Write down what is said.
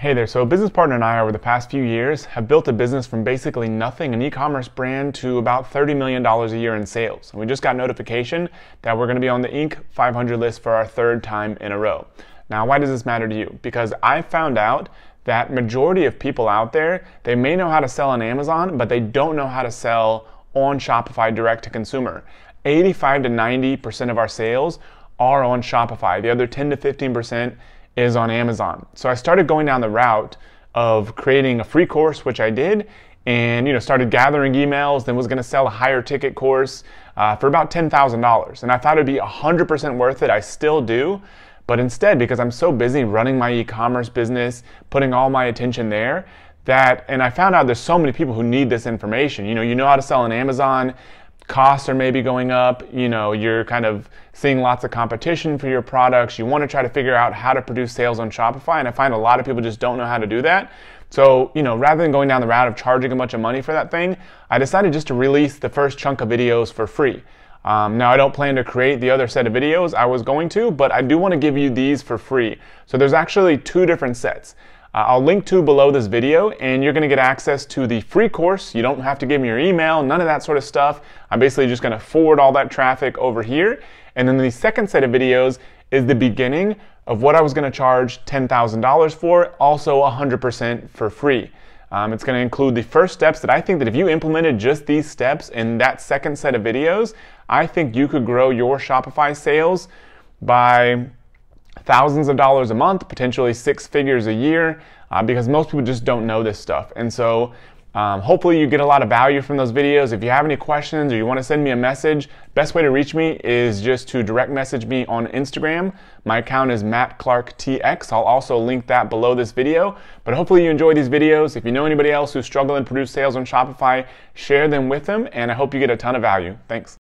Hey there, so a business partner and I over the past few years have built a business from basically nothing, an e-commerce brand, to about $30 million a year in sales. And we just got notification that we're gonna be on the Inc. 500 list for our third time in a row. Now, why does this matter to you? Because I found out that majority of people out there, they may know how to sell on Amazon, but they don't know how to sell on Shopify direct to consumer. 85 to 90% of our sales are on Shopify. The other 10 to 15% is on Amazon. So I started going down the route of creating a free course, which I did, and you know started gathering emails. Then was going to sell a higher ticket course uh, for about ten thousand dollars, and I thought it'd be hundred percent worth it. I still do, but instead, because I'm so busy running my e-commerce business, putting all my attention there, that and I found out there's so many people who need this information. You know, you know how to sell on Amazon, costs are maybe going up, you know, you're kind of seeing lots of competition for your products. You want to try to figure out how to produce sales on Shopify, and I find a lot of people just don't know how to do that. So, you know, rather than going down the route of charging a bunch of money for that thing, I decided just to release the first chunk of videos for free. Um, now, I don't plan to create the other set of videos I was going to, but I do want to give you these for free. So there's actually two different sets. Uh, I'll link to below this video and you're gonna get access to the free course. You don't have to give me your email, none of that sort of stuff. I'm basically just gonna forward all that traffic over here. And then the second set of videos is the beginning of what I was gonna charge $10,000 for, also 100% for free. Um, it's gonna include the first steps that I think that if you implemented just these steps in that second set of videos, I think you could grow your Shopify sales by thousands of dollars a month, potentially six figures a year, uh, because most people just don't know this stuff. And so um, hopefully you get a lot of value from those videos. If you have any questions or you want to send me a message, best way to reach me is just to direct message me on Instagram. My account is Matt Clark TX. I'll also link that below this video. But hopefully you enjoy these videos. If you know anybody else who's struggling to produce sales on Shopify, share them with them, and I hope you get a ton of value. Thanks.